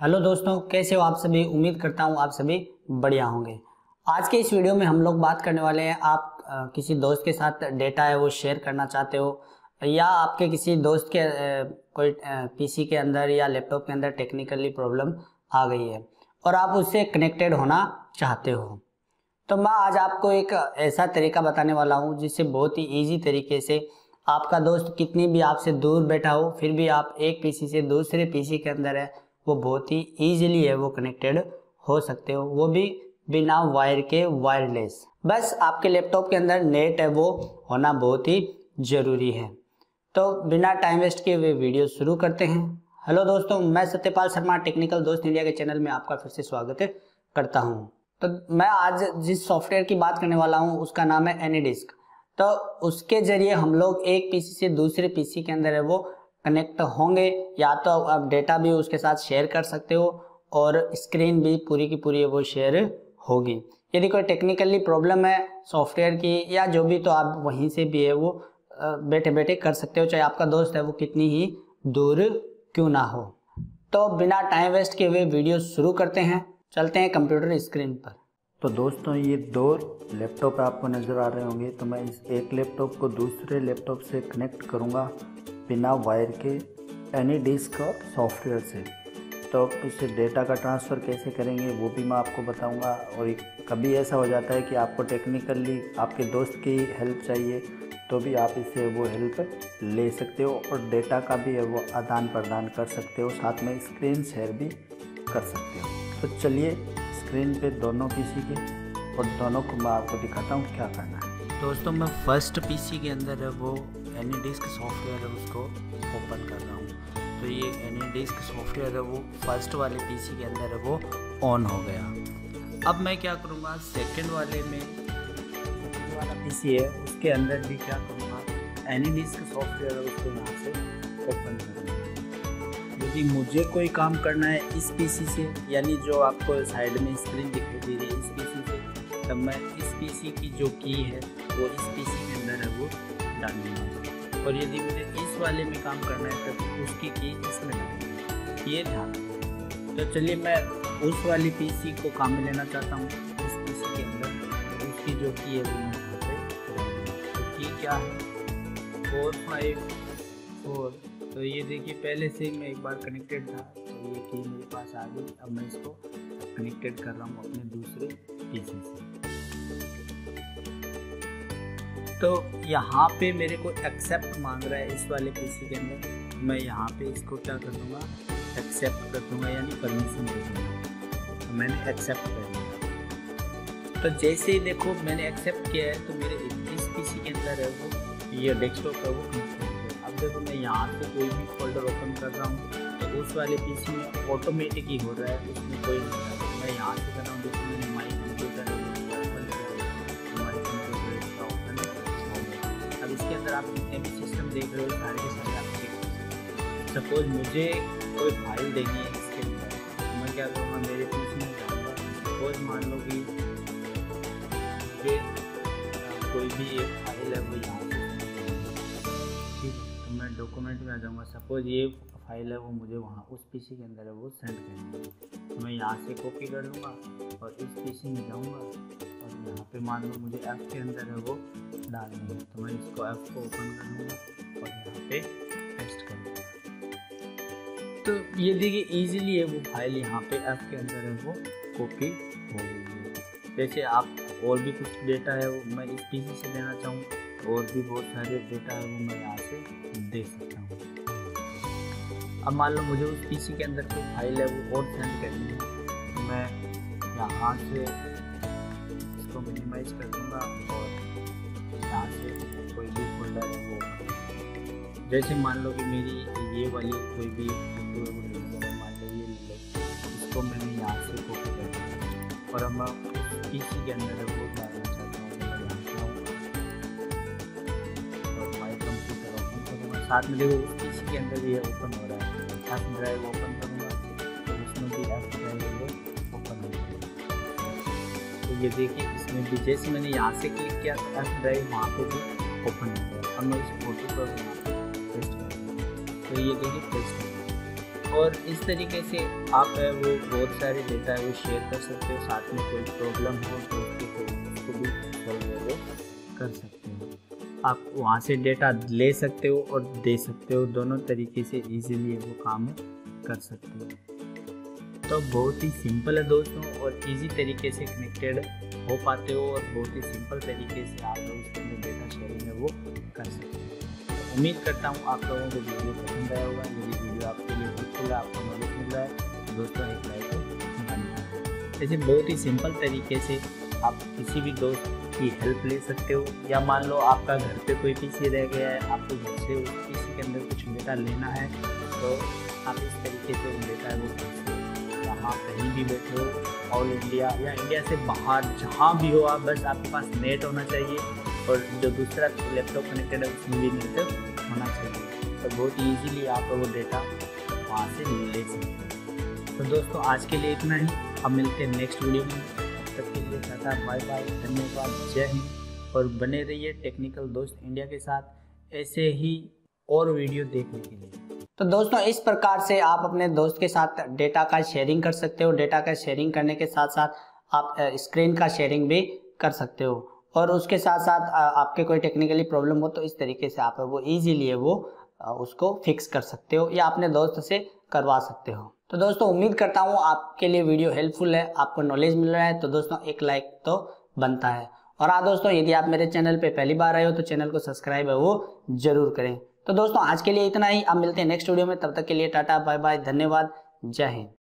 Hello दोस्तों, कैसे हो आप सभी? उम्मीद करता हूँ आप सभी बढ़िया होंगे। आज के इस वीडियो में हम लोग बात करने वाले हैं, आप किसी दोस्त के साथ डेटा है वो शेयर करना चाहते हो, या आपके किसी दोस्त के कोई पीसी के अंदर या लैपटॉप के अंदर टेक्निकली प्रॉब्लम आ गई है, और आप उससे कनेक्टेड होना चाहते हो। तो मैं आज आपको एक ऐसा तरीका बताने वाला हूँ, जिससे बहुत ही ईजी तरीके से आपका दोस्त कितनी भी आपसे दूर बैठा हो, फिर भी आप एक पीसी से दूसरे पीसी के अंदर है वो बहुत ही ईजिली है, वो कनेक्टेड हो सकते हो। वो भी बिना वायर के वायरलेस बस आपके लैपटॉप के अंदर नेट है, वो होना बहुत ही ज़रूरी है। तो बिना टाइम वेस्ट किए हुए वीडियो शुरू करते हैं। हेलो दोस्तों, मैं सत्यपाल शर्मा टेक्निकल दोस्त इंडिया के चैनल में आपका फिर से स्वागत करता हूँ। तो मैं आज जिस सॉफ्टवेयर की बात करने वाला हूँ, उसका नाम है एनी डिस्क तो उसके ज़रिए हम लोग एक पीसी से दूसरे पीसी के अंदर है, वो कनेक्ट होंगे, या तो आप डेटा भी उसके साथ शेयर कर सकते हो, और स्क्रीन भी पूरी की पूरी वो शेयर होगी। यदि कोई टेक्निकली प्रॉब्लम है सॉफ्टवेयर की, या जो भी तो आप वहीं से भी है वो बैठे बैठे कर सकते हो, चाहे आपका दोस्त है वो कितनी ही दूर क्यों ना हो। तो बिना टाइम वेस्ट किए हुए वीडियो शुरू करते हैं। चलते हैं कंप्यूटर स्क्रीन पर। तो दोस्तों, ये दो लैपटॉप आपको नज़र आ रहे होंगे तो मैं इस एक लैपटॉप को दूसरे लैपटॉप से कनेक्ट करूँगा। बिना वायर के एनी डिस्क और सॉफ्टवेयर से। तो इसे डेटा का ट्रांसफ़र कैसे करेंगे, वो भी मैं आपको बताऊँगा। और कभी ऐसा हो जाता है कि आपको टेक्निकली आपके दोस्त की हेल्प चाहिए तो भी आप इससे वो हेल्प ले सकते हो और डेटा का भी वो आदान प्रदान कर सकते हो। साथ में स्क्रीन शेयर भी कर सकते हो। तो चलिए स्क्रीन पे दोनों पीसी के और दोनों को मैं आपको दिखाता हूँ क्या करना है। दोस्तों, मैं फ़र्स्ट पीसी के अंदर है, वो एनी डिस्क सॉफ्टवेयर है उसको ओपन कर रहा हूँ। तो ये एनी डिस्क सॉफ्टवेयर है वो फ़र्स्ट वाले पीसी के अंदर है वो ऑन हो गया। अब मैं क्या करूँगा? सेकेंड वाले में सेकेंड वाला पीसी है, उसके अंदर भी क्या करूँगा? एनी डिस्क सॉफ्टवेयर है उसको यहाँ से ओपन करूँगा यदि मुझे कोई काम करना है इस पीसी से, यानी जो आपको साइड में स्क्रीन दिखाई दे रही है इस पीसी से, तब मैं इस पीसी की जो की है, वो इस पीसी के अंदर है वो डालनी है। और यदि मुझे इस वाले में काम करना है तब उसकी की इसमें ये ध्यान तो चलिए मैं उस वाली पीसी को काम में लेना चाहता हूँ। इस पीसी के अंदर उसकी जो की है वो तो की क्या है? फोर फाइव फोर तो ये देखिए, पहले से मैं एक बार कनेक्टेड था। तो ये की मेरे पास आ गई। अब मैं इसको कनेक्टेड कर रहा हूँ अपने दूसरे पीसी से। तो यहाँ पे मेरे को एक्सेप्ट मांग रहा है इस वाले पीसी के अंदर। मैं यहाँ पे इसको क्या कर दूँगा? एक्सेप्ट कर दूँगा, यानी परमिशन दे दूँगा। तो मैंने एक्सेप्ट कर दिया। तो जैसे ही देखो मैंने एक्सेप्ट किया है तो मेरे इस पीसी के अंदर है वो, ये डेस्कटॉप है वो अब देखो मैं यहाँ से कोई भी फोल्डर ओपन कर रहा हूँ तो उस वाले पीसी में ऑटोमेटिक ही हो रहा है, उसमें कोई नहीं मैं यहाँ से कर रहा हूँ आप भी सिस्टम देख रहे हो, सारे के सारे आप देख सपोज़ मुझे कोई फ़ाइल देनी है इसके अंदर तो मैं क्या करूँगा, मेरे पीसी में जाऊँगा। सपोज़ मान लो कि मुझे कोई भी एक फ़ाइल है, वो यहाँ ठीक है तो मैं डॉक्यूमेंट में आ जाऊँगा। सपोज़ ये फ़ाइल है, वो मुझे वहाँ, उस पीसी के अंदर है, वो सेंड करनी है। तो मैं यहाँ से कॉपी कर लूँगा और इस पीसी में जाऊँगा। यहाँ पे मान लो मुझे ऐप के अंदर है वो, डालनी है। तो मैं इसको ऐप को ओपन कर लूँगा और यहाँ पे पेस्ट कर लूँगा। तो ये देखिए ईजिली है वो फ़ाइल यहाँ पे ऐप के अंदर है वो कॉपी हो गई है। जैसे आप और भी कुछ डेटा है वो मैं इस पीसी से देना चाहूँ, और भी बहुत सारे डेटा है वो मैं यहाँ से दे सकता हूँ। अब मान लो मुझे उस पीसी के अंदर कोई फ़ाइल है वो और सेंड करनी है तो मैं यहाँ से इसको मिनिमाइज कर दूँगा और यहाँ से कोई भी फोल्डर है वो जैसे मान लो कि मेरी ये वाली कोई भी मान लो ये ले इसको मैंने यहाँ से कॉपी कर दिया और अब मैं पीसी के अंदर वो डालना चाहता हूँ साथ में देखो इसी के अंदर भी ओपन हो रहा है एफ़ ड्राइव ओपन करूँगा तो उसमें भी एफ़ ड्राइव ओपन ये देखिए, इसमें भी जैसे मैंने यहाँ से क्लिक किया तो एफ़ ड्राइव वहाँ पे भी ओपन हो गया। अब मैं इस फ़ोटो पर पेस्ट कर। तो ये देखिए पेस्ट हो और इस तरीके से आप वो बहुत सारे डेटा है, वो शेयर कर सकते हो। साथ में कोई प्रॉब्लम हो तो उसको भी सॉल्व कर सकते हो। आप वहाँ से डेटा ले सकते हो और दे सकते हो। दोनों तरीके से इजीली वो काम कर सकते हो। तो बहुत ही सिंपल है दोस्तों और इजी तरीके से कनेक्टेड हो पाते हो और बहुत ही सिंपल तरीके से आप लोग उसके अंदर डेटा शेयरिंग है वो कर सकते हो। तो उम्मीद करता हूँ आप लोगों को वीडियो पसंद आया होगा। यदि वीडियो आपके लिए हेल्पफुल आपको नॉलेज मिल रहा है तो दोस्तों एक लाइक ऐसे बहुत ही सिंपल तरीके से आप किसी भी दोस्त की हेल्प ले सकते हो। या मान लो आपका घर पे कोई पीसी रह गया है, आपको घर से उस पीसी के अंदर कुछ डेटा लेना है तो आप इस तरीके से डेटा वो जहाँ कहीं भी बैठे हो ऑल इंडिया या इंडिया से बाहर जहाँ भी हो आप, बस आपके पास नेट होना चाहिए और जो दूसरा लैपटॉप कनेक्टेड है उसमें भी नेट होना चाहिए। तो बहुत ईजीली आप वो डेटा वहाँ से ले सकते हैं। तो दोस्तों, आज के लिए इतना ही। अब मिलते हैं नेक्स्ट वीडियो में। तब के लिए टाटा बाय बाय धन्यवाद, जय हिंद। और बने रहिए टेक्निकल दोस्त इंडिया के साथ। ऐसे ही और वीडियो देखने के लिए। तो दोस्तों, इस प्रकार से आप अपने दोस्त के साथ डेटा का शेयरिंग कर सकते हो। डेटा का शेयरिंग करने के साथ साथ आप स्क्रीन का शेयरिंग भी कर सकते हो। और उसके साथ साथ आपके कोई टेक्निकली प्रॉब्लम हो तो इस तरीके से आप वो इजीली वो उसको फिक्स कर सकते हो या अपने दोस्त से करवा सकते हो। तो दोस्तों, उम्मीद करता हूँ आपके लिए वीडियो हेल्पफुल है, आपको नॉलेज मिल रहा है। तो दोस्तों, एक लाइक तो बनता है। और हाँ दोस्तों, यदि आप मेरे चैनल पे पहली बार आए हो तो चैनल को सब्सक्राइब है वो ज़रूर करें। तो दोस्तों, आज के लिए इतना ही। अब मिलते हैं नेक्स्ट वीडियो में। तब तक के लिए टाटा बाय बाय धन्यवाद। जय हिंद।